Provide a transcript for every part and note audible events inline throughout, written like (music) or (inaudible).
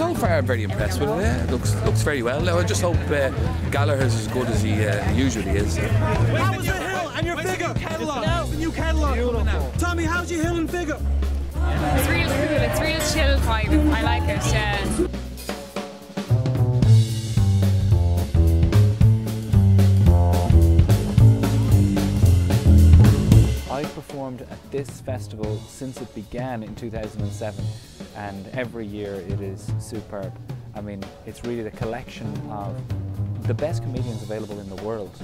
I'm very impressed with it. Yeah, it looks looks very well. Now I just hope uh, Gallagher's as good as he uh, usually is. How was the hill and your figure? It's the new catalog. Tommy, how's your hill and figure? It's real cool. It's real chill vibe. I like it. Yeah. This festival since it began in 2007 and every year it is superb. I mean, it's really the collection of the best comedians available in the world.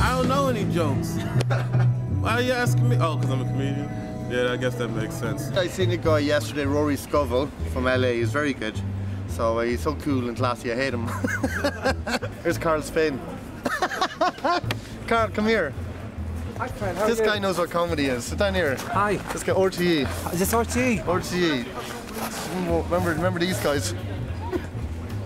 I don't know any jokes. (laughs) Why are you asking me? Oh, because I'm a comedian? Yeah, I guess that makes sense. I seen a guy yesterday, Rory Scovel from LA. He's very good. So he's so cool and classy. I hate him. (laughs) Here's Karl Spain. (laughs) Karl, come here. Hi, friend. How This guy knows what comedy is. Sit down here. Hi. This guy RTE. Is this RT? RTE. Remember, remember these guys?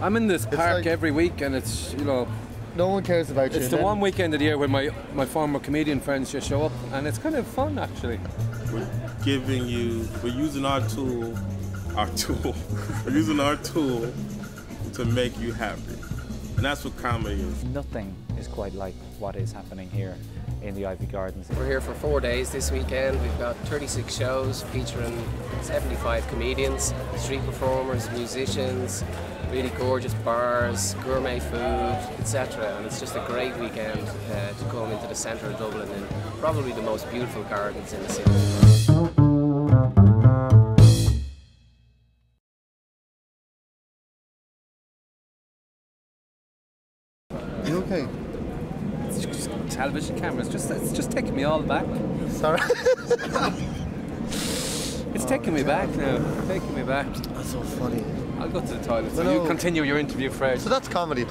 I'm in this park like- every week, and it's you know No one cares about you. it's the then- one weekend of the year when my my former comedian friends just show up, and it's kind of fun actually. We're giving you, we're using our tool, our (laughs) tool, we're using our tool to make you happy. And that's what comedy is. Nothing is quite like what is happening here in the Iveagh Gardens. We're here for four days this weekend. We've got 36 shows featuring 75 comedians, street performers, musicians, really gorgeous bars, gourmet food, etc. And it's just a great weekend uh, to come into the centre of Dublin in probably the most beautiful gardens in the city. You okay? It's just television cameras. Just it's just taking me all back. Sorry. (laughs) It's taking me oh, back now. Taking me back. That's so funny. I'll go to the toilet. So No, you continue your interview, Fred. So that's comedy.